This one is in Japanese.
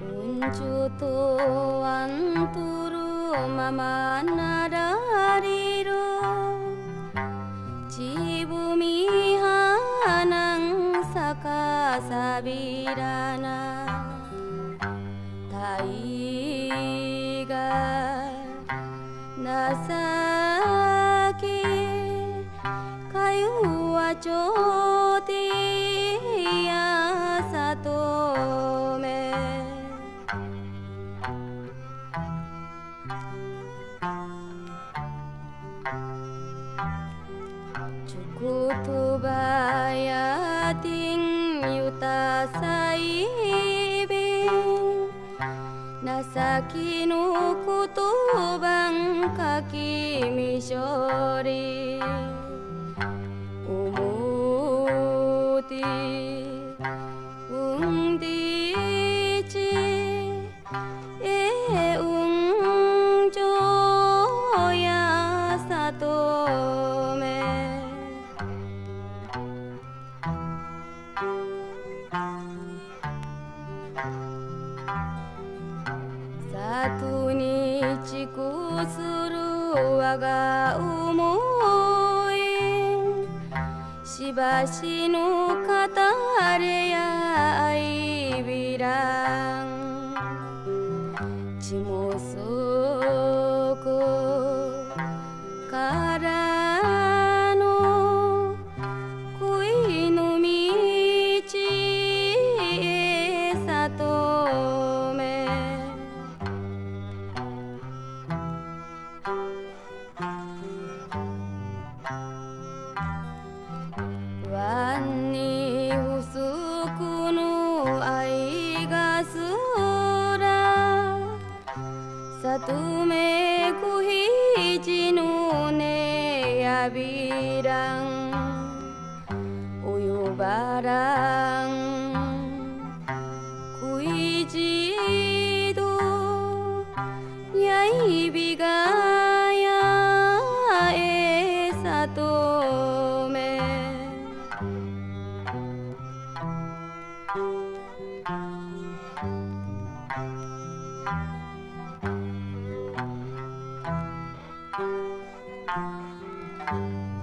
운주도 안부르 마마나라리로 지부미 하낭 사카사비라나 tubayating yuta saibing Nasa kinukutubang kakimishori Umuti 里に蓄する我が思い。しばしの語れ合いびらん。血もする तुम्हें खुही जिन्होंने अभी रंग उयो बारंग あ Thank you.